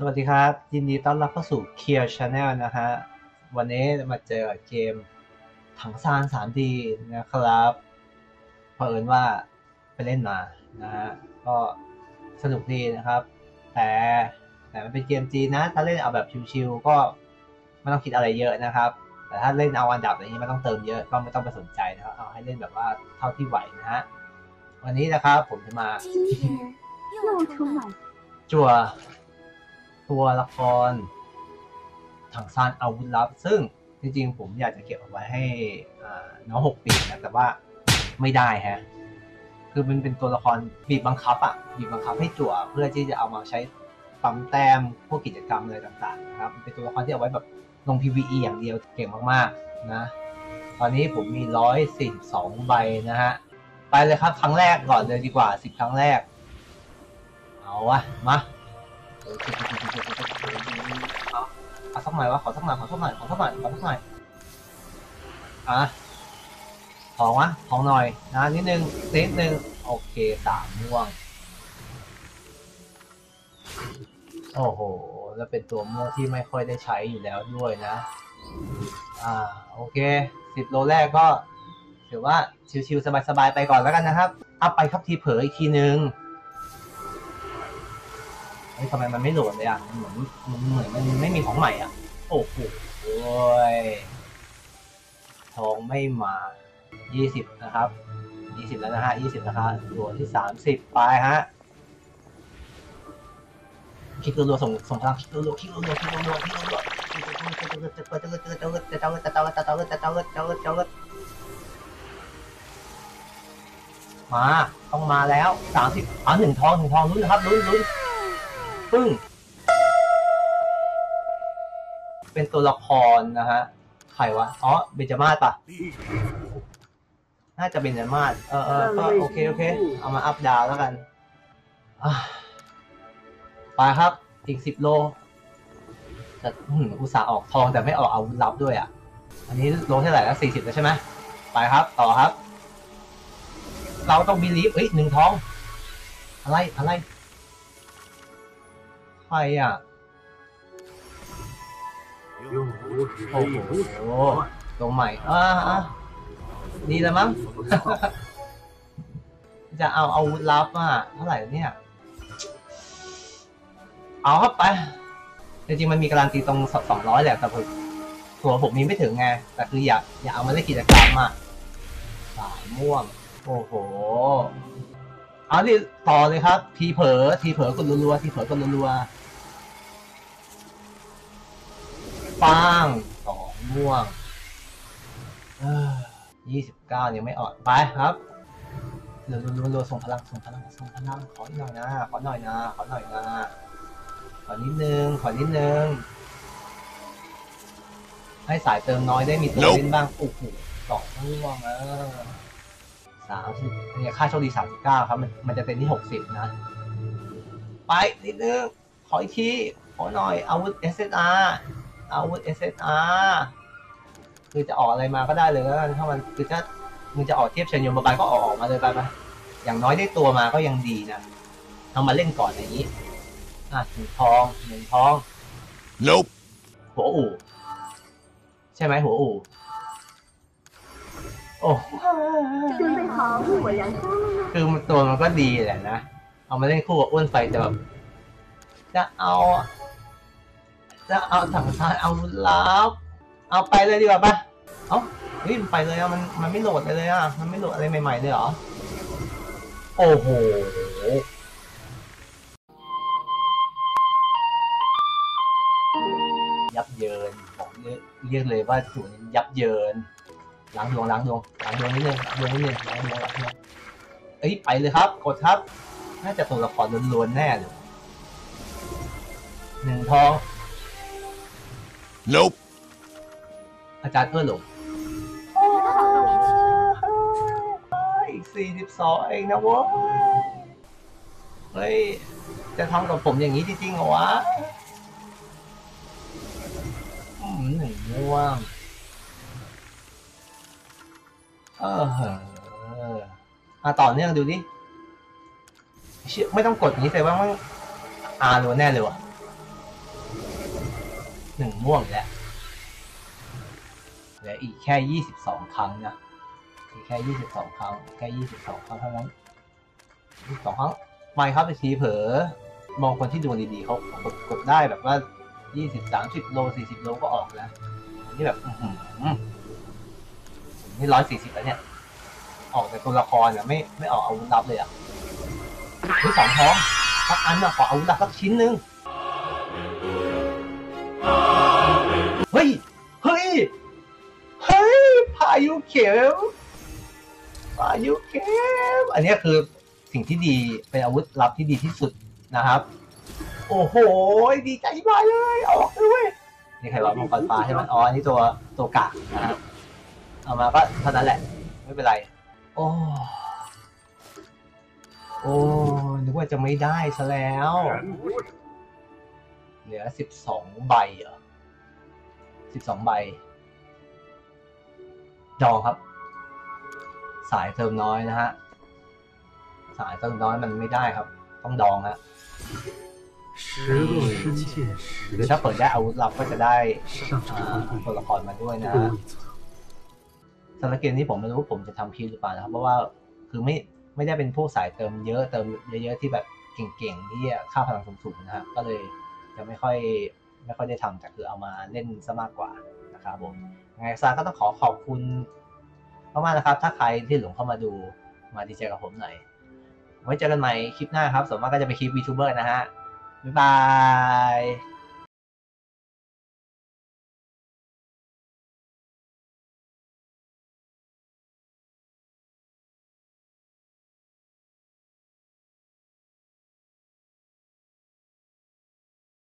สวัสดีครับ ยินดีต้อนรับเข้าสู่ Clear Channel นะฮะ วันนี้มาเจอเกมถังซาน 3D นะครับเผอเอิญว่าไปเล่นมานะฮะ ก็สนุกดีนะครับ แต่แต่มันเป็นเกมจีนนะ ถ้าเล่นเอาแบบชิวๆก็ไม่ต้องคิดอะไรเยอะนะครับ แต่ถ้าเล่นเอาอันดับอย่างนี้ไม่ต้องเติมเยอะก็ไม่ต้องไปสนใจนะครับ เอาให้เล่นแบบว่าเท่าที่ไหวนะฮะ วันนี้นะครับผมจะมาจั่ว ตัวละครถังซานอาวุธลับ ซึ่งจริงๆ ผมอยากจะเก็บเอาไว้ให้น้องหกปีนะแต่ว่าไม่ได้ฮะ คือมันเป็นตัวละครบีบบังคับอะบีบบังคับให้จั่วเพื่อที่จะเอามาใช้ปั๊มแต้มพวกกิจกรรมอะไรต่างๆนะครับเป็นตัวละครที่เอาไว้แบบลง PVE อย่างเดียวเก่งมากๆนะตอนนี้ผมมีร้อยสี่สองใบนะฮะ ไปเลยครับ ครั้งแรกก่อนเลยดีกว่าสิครั้งแรก เอาวะ มาเอาเอสักหน่อยวะขอสักหน่อยขอสักหน่อยขอสักหน่อยขอสักหน่อยอะทองวะทองหน่อยนะนิดนึงนิดนึงโอเคสามม่วง โอ้โหแล้วเป็นตัวม่วงที่ไม่ค่อยได้ใช้อยู่แล้วด้วยนะ อ่าโอเคสิบโลแรกก็ถือว่าชิวๆสบายๆไปก่อนแล้วกันนะครับ อัพไปครับทีเผลออีกทีนึง ฮ้ยทำไมมันไม่โหลดเลยอะมันเหมือนมันเหมือนมันไม่มีของใหม่อะ โอ้โหโอ้ยทองไม่มา20นะครับ20แล้วนะฮะ20นะครับตัวที่30ไปฮะคลิกรัวๆส่งส่งพลังคลิกรัวๆคลิกรัวๆคลิกรัวๆคลิกรัวๆคลิกรัวๆมา ต้องมาแล้ว30อ๋อหนึ่งทองหนึ่งทองลุ้นนะครับลุ้นลุ้น ปึ้งเป็นตัวละครนะฮะใครวะอ๋อเบญจมาศปะน่าจะเบญจมาศเออเออก็โอเคโอเค เอามาอัพดาวแล้วกันอะไปครับ อีกสิบโลแต่อื้อหืออุตส่าห์ออกทองแต่ไม่ออกอาวุธลับด้วยอะ อันนี้โลเท่าไหร่แล้วสี่สิบแล้วใช่ไหมไปครับ ต่อครับ เราต้องบีลีฟเอ้ยหนึ่งทอง อะไร อะไร ใครอะโอ้โหตรงใหม่อ่าดีแล้วมั้ง จะเอาเอาวุธลับอะเท่าไหร่เนี่ย เอาเข้าไป จริงๆมันมีการันตีตรงสองร้อยแหละแต่ผมตัวผมมีไม่ถึงไง แต่คืออยากอยากเอามาเล่นกิจกรรมอะสายม่วง โอ้โห เอาดิต่อเลยครับ ทีเผลอทีเผลอกดรัวๆทีเผลอกดรัวๆ ปังสองม่วงยี่สิบเก้ายังไม่ออกไปครับรัวๆรัวๆส่งพลังส่งพลังส่งพลังขออีกหน่อยนะขอหน่อยนะขอหน่อยนะขอนิดนึงขอนิดนึงให้สายเติมน้อยได้มีตัวเล่นบ้างโอ้โหสองม่วงเออสามสิบเนี่ยค่าโชคดีสามสิบเก้าครับมันมันจะเป็นที่หกสิบนะ ไปนิดนึงขออีกทีขอหน่อยอาวุธ SSR อาวุธ SSR คือจะออกอะไรมาก็ได้เลยแล้วกันถ้ามันคือถ้ามึงจะออกเทียบเชิญยมบาลก็ออกออกมาเลยไปไปอย่างน้อยได้ตัวมาก็ยังดีนะเอามาเล่นก่อนอย่างนี้อะหนึ่งทองหนึ่งทอง nope หัวอู่ใช่ไหมหัวอู่โอ้คือหคือมันตัวมันก็ดีแหละนะ เอามาเล่นคู่กับอ้วนไฟแต่แบบจะเอา จะเอาถังซานเอาลับเอาไปเลยดีกว่าปะเอ้าเฮ้ยมันไปเลยอะมันมันไม่โหลดเลยอะมันไม่โหลดอะไรใหม่ๆเลยเหรอโอ้โหยับเยินบอกเรียกเลยว่าสูนย์ยับเยินล้างดวงล้างดวงล้างดวงนิดนึงล้างดวงนิดนึงล้างดวงล้างดวงเอ้ยไปเลยครับกดครับ น่าจะตัวละครล้วนๆแน่เลยหนึ่งทอง Nope. อาจารย์เอื้อหลงอีกสี่สิบสองเองนะเว้ยเฮ้ย จะทำกับผมอย่างนี้จริงๆเหรอวะอืมหนึ่งม่วงเออเหอะอะต่อเนื่องดูดิเชื่อไม่ต้องกดอย่างนี้แต่ว่ามันอารัวแน่เลยวะ หนึ่งม่วงอีกแล้วเหลืออีกแค่ยี่สิบสองครั้งนะอีกแค่ยี่สิบสองครั้ง แค่ยี่สิบสองครั้งเท่านั้นยี่สิบสองครั้งไม่ครับไปทีเผลอมองคนที่ดวงดีๆเขากดกดได้แบบว่ายี่สิบสามสิบโลสี่สิบโลก็ออกแล้วนี่แบบอืนี่ร้อยสี่สิบแล้วเนี่ย ออกแต่ตัวละครอะไม่ไม่ออกอาวุธลับเลยอะนี่สองท้องสักอันอะขออาวุธลับสักชิ้นนึง เฮ้ย เฮ้ย เฮ้ย พายุเข็ม พายุเข็ม อันนี้คือสิ่งที่ดี เป็นอาวุธลับที่ดีที่สุดนะครับ โอ้โห ดีใจมากเลย ออกเลยเว้ยนี่ใครว่ามังกรฟ้าใช่ไหมอ๋อนนี้ตัวตัวกากนะครับ เอามาก็เท่านั้นแหละ ไม่เป็นไร โอ้ โอ้นึกว่าจะไม่ได้ซะแล้ว เหลือสิบสองใบเหรอ สิบสองใบ ดองครับ สายเติมน้อยนะฮะ สายเติมน้อยมันไม่ได้ครับ ต้องดองฮะหรือถ้าเปิดได้อาวุธลับก็จะได้ตัวละครมาด้วยนะสารับเกมนี้ผมไม่รู้ผมจะทำพีหรือเปล่านะครับ เพราะว่าคือไม่ไม่ได้เป็นพวกสายเติมเยอะเติมเยอะๆที่แบบเก่งๆที่ค่าพลังสูงๆนะครับ ก็เลยจะไม่ค่อย ไม่ค่อยได้ทำแต่คือเอามาเล่นซะมากกว่านะครับผมยังไงซาก็ต้องขอขอบคุณมากๆนะครับ ถ้าใครที่หลงเข้ามาดูมาดีใจกับผมหน่อยไว้เจอกันใหม่คลิปหน้าครับส่วนมากก็จะเป็นคลิปวีทูเบอร์นะฮะบ๊ายบาย